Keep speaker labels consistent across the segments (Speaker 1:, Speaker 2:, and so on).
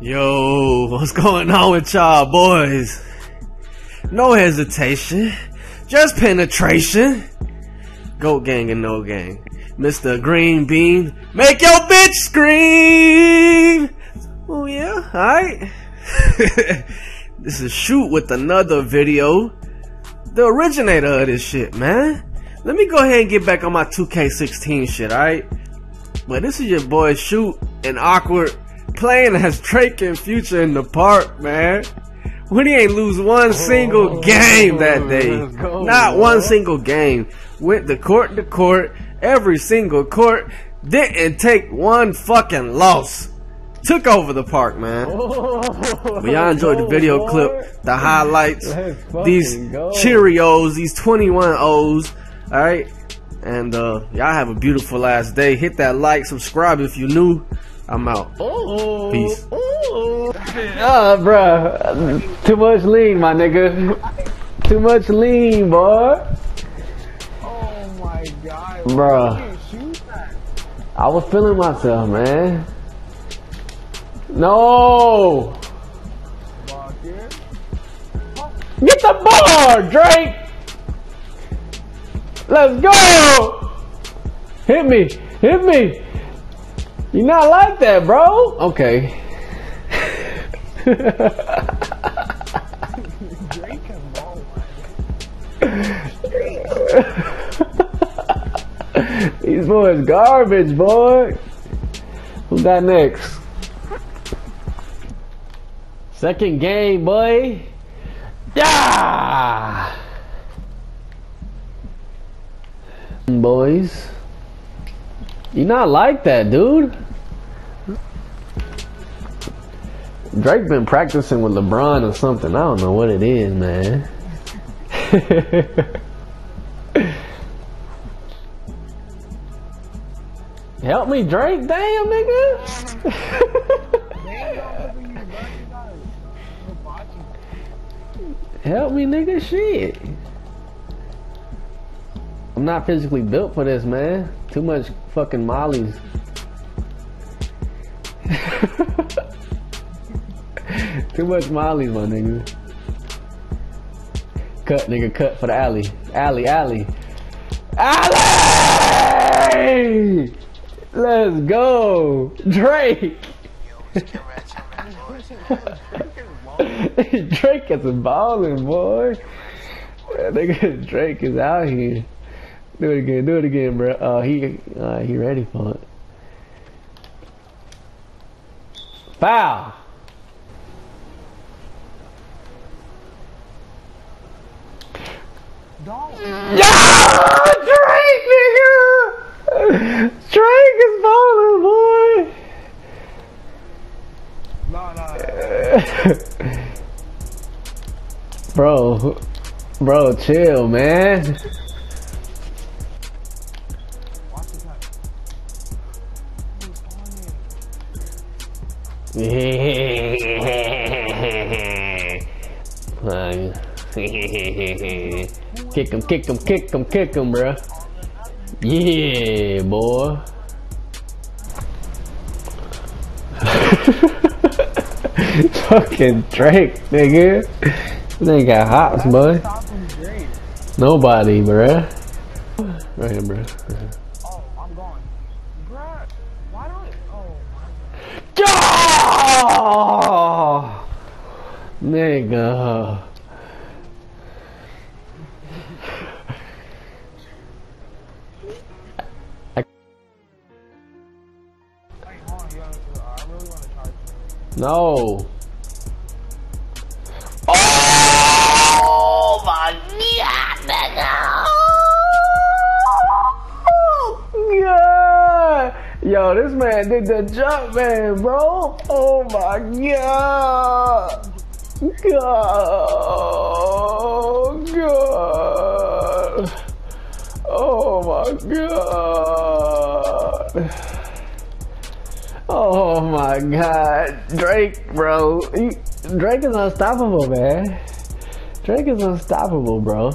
Speaker 1: Yo, what's going on with y'all boys? No hesitation, just penetration. Goat gang and no gang. Mr. Green Bean, make your bitch scream! Oh yeah, alright. this is Shoot with another video. The originator of this shit, man. Let me go ahead and get back on my 2K16 shit, alright? But this is your boy Shoot and Awkward playing as Drake and Future in the park, man. When he ain't lose one single game that day. Not one single game. Went the court to court, every single court. Didn't take one fucking loss. Took over the park, man. But y'all enjoyed the video clip, the highlights, these. Cheerios, these 21 O's, alright? And uh, y'all have a beautiful last day. Hit that like, subscribe if you're new. I'm out.
Speaker 2: Oh,
Speaker 1: Peace.
Speaker 2: Oh. Bruh. Too much lean, my nigga. Too much lean, boy.
Speaker 3: Oh my god.
Speaker 2: Bruh.
Speaker 3: You shoot that.
Speaker 2: I was feeling myself, man. No! Get the ball, Drake! Let's go! Hit me! Hit me! You not like that, bro? Okay. These boys garbage, boy. Who got next? Second game, boy. Yeah! Boys. You not like that, dude. Drake been practicing with LeBron or something. I don't know what it is, man. Help me, Drake. Damn, nigga. Help me, nigga. Shit. I'm not physically built for this, man. Too much fucking mollies. Too much mollies, my nigga. Cut, nigga. Cut for the alley. Alley, alley. Alley! Let's go. Drake. Drake is balling, boy. That nigga Drake is out here. Do it again, do it again, bro. Uh, he, uh, he ready for it. Foul.
Speaker 3: Don't.
Speaker 2: Yeah, Drake, nigga. Drake is balling, boy.
Speaker 3: No, no.
Speaker 2: Bro, bro, chill, man.
Speaker 3: Time.
Speaker 2: kick him, kick him, kick him, kick him, bro. Yeah, boy. Fucking Drake, nigga. They got hops, boy. Nobody, bruh. Right here, bruh.
Speaker 3: Oh, I'm gone. Why don't? Oh my.
Speaker 2: Oh, nigga. No. Oh my god, nigga. Oh, God. Yo, this man did the jump man, bro. Oh my god. God. God. Oh my god. Oh my god. Drake, bro. He, Drake is unstoppable, man. Drake is unstoppable, bro.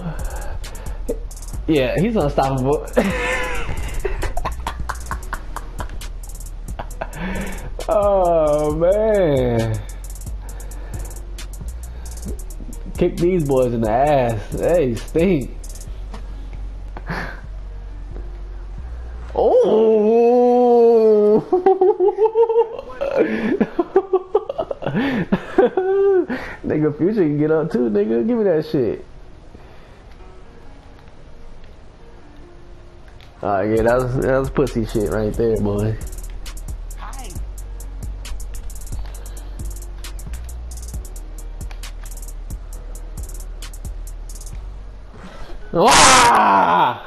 Speaker 2: Yeah, he's unstoppable. oh man. Kick these boys in the ass. They stink. nigga, Future can get up too, nigga. Give me that shit. Alright, yeah, that was, that was pussy shit right there, boy.
Speaker 3: Hi.
Speaker 2: Ah!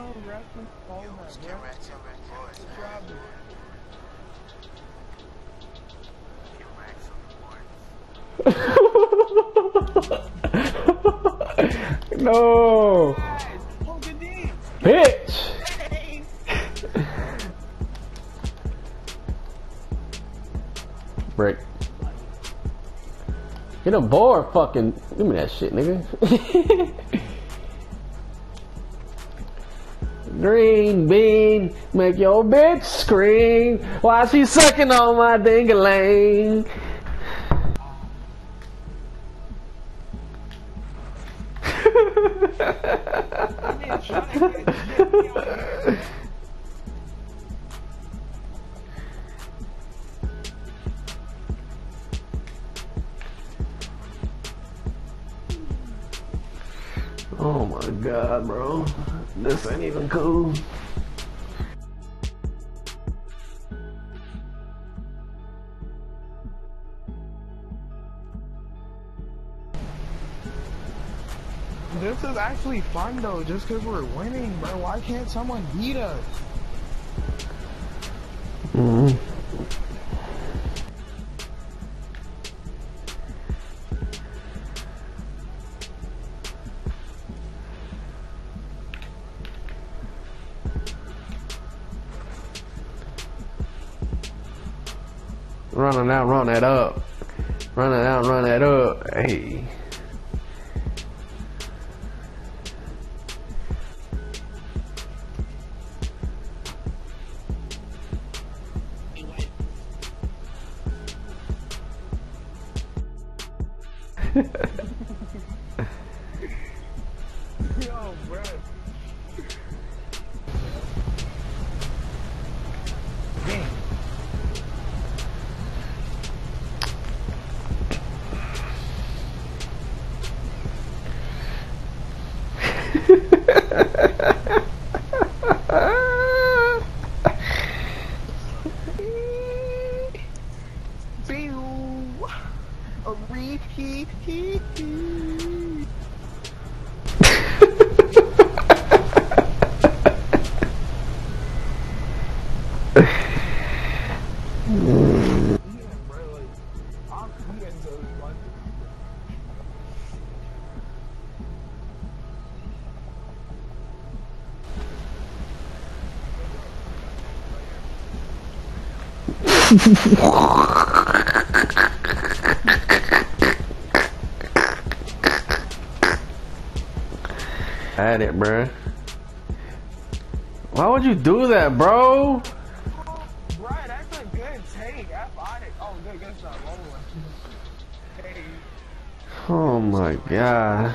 Speaker 3: Oh, wrestling. Oh,
Speaker 4: Yo,
Speaker 3: my
Speaker 4: Skin
Speaker 3: God.
Speaker 4: Rats on the boards.
Speaker 3: Problem.
Speaker 4: Skin Rats on the boards.
Speaker 2: no! Bitch! Break. Get a board fucking. Give me that shit, nigga. Green bean, make your bitch scream while she sucking on my dingaling. My god, bro. This ain't even cool.
Speaker 3: This is actually fun though, just because we're winning, bro. Why can't someone beat us?
Speaker 2: Mm-hmm. Running out, run that up. Running out, run that up. Hey. Had it, bruh. Why would you do that, bro?
Speaker 3: Right, that's a good take. Oh, good, good. Hey.
Speaker 2: Oh my god.